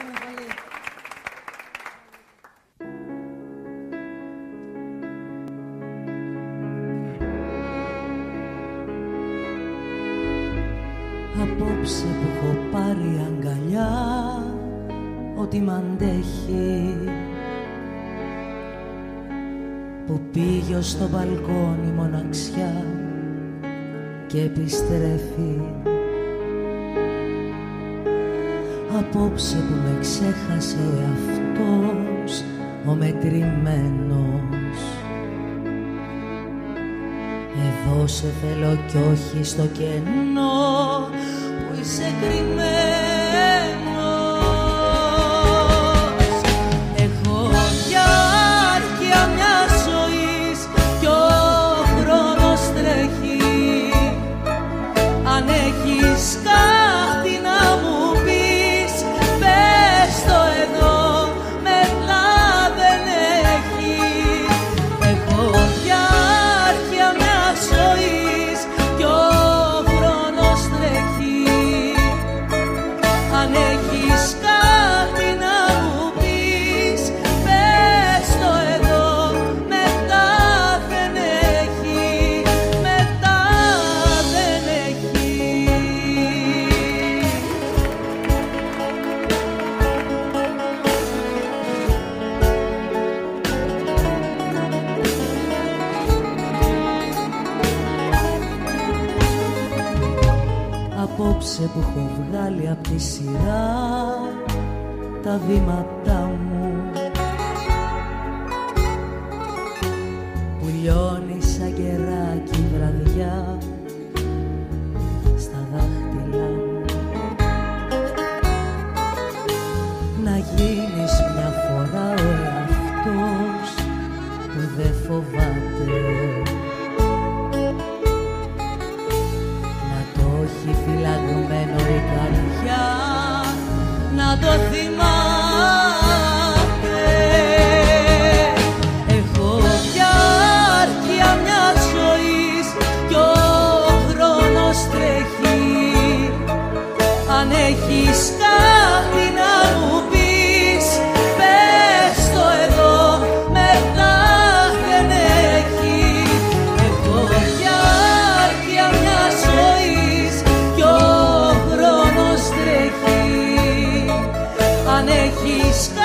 Ευχαριστούμε πολύ. Απόψε που έχω πάρει αγκαλιά Ότι μ' αντέχει Που πήγε ως το μπαλκόνι μοναξιά Και επιστρέφει Απόψε που με ξέχασε ο εαυτός Ο μετρημένος. Εδώ σε θέλω κι όχι στο κενό που είσαι κρυμμένος. Έχω διάρκεια μια ζωής κι ο χρόνος τρέχει. Αν έχεις Απόψε που έχω βγάλει απ' τη σειρά τα βήματά μου. Που λιώνει σαν κεράκι βραδιά στα δάχτυλά μου. Να γίνεις μια φορά ο εαυτός που δεν φοβάται το θυμάμαι. risca.